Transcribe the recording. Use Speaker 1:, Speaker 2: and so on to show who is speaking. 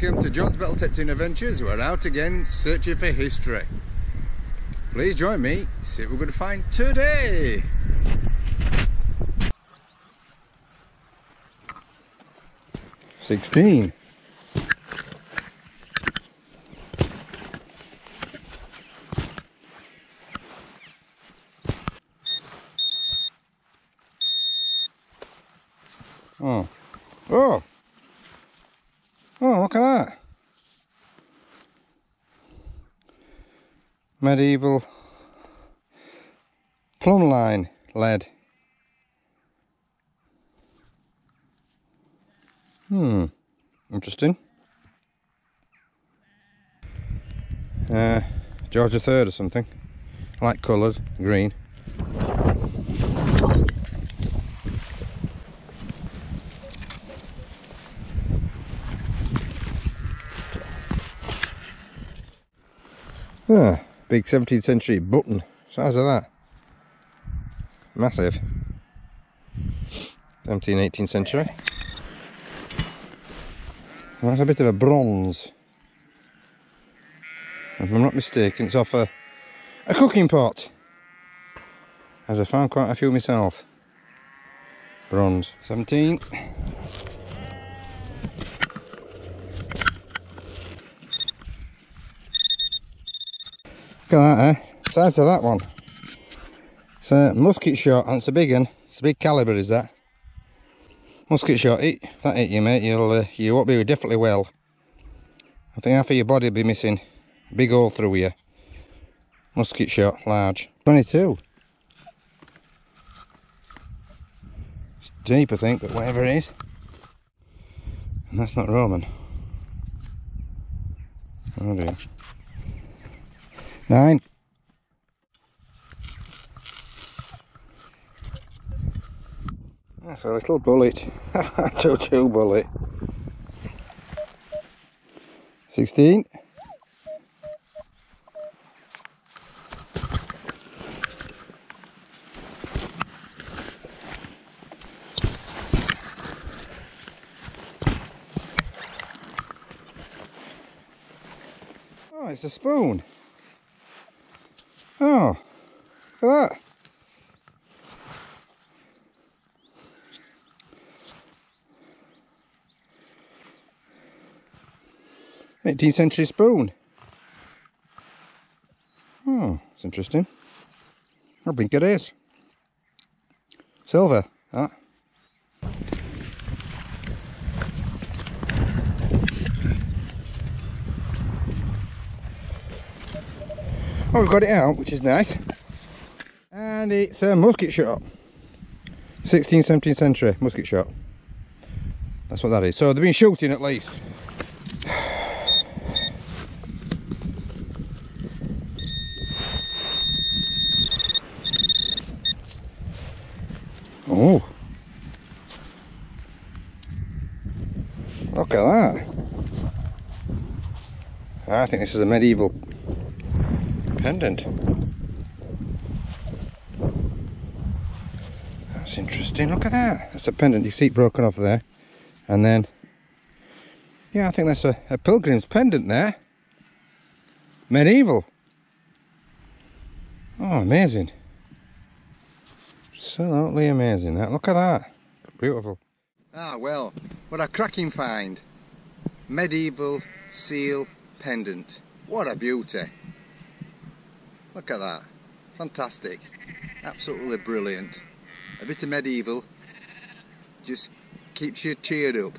Speaker 1: Welcome to John's Metal Detecting Adventures. We're out again searching for history. Please join me, see what we're going to find today. Sixteen. Oh. Oh! Oh, look at that. Medieval plumb line lead. Hmm, interesting. Uh, George III or something. Light coloured, green. Ah, big 17th century button. Size of that. Massive. 17th, 18th century. That's a bit of a bronze. If I'm not mistaken, it's off a, a cooking pot. As I found quite a few myself. Bronze. 17. Look at that, eh? Size of that one. It's a musket shot, and it's a big one. It's a big calibre, is that? Musket shot, it, that hit you, mate. You'll, uh, you won't be definitely well. I think half of your body will be missing. Big hole through you. Musket shot, large. 22. It's deep, I think, but whatever it is. And that's not Roman. Oh dear. Nine. That's a little bullet. two two bullet. Sixteen. Oh, it's a spoon. Oh, look at that. Eighteenth century spoon. Hmm, oh, it's interesting. I think it is. Silver, that. Oh, we've got it out, which is nice. And it's a musket shot. 16th, 17th century musket shot. That's what that is. So they've been shooting at least. Oh. Look at that. I think this is a medieval pendant. That's interesting. Look at that. That's a pendant. You see it broken off there. And then, yeah, I think that's a, a pilgrim's pendant there. Medieval. Oh, amazing. Absolutely amazing. That. Look at that. Beautiful. Ah, well, what a cracking find. Medieval seal pendant. What a beauty. Look at that. Fantastic. Absolutely brilliant. A bit of medieval. Just keeps you cheered up.